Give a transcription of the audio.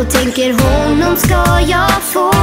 och tänker honom ska jag få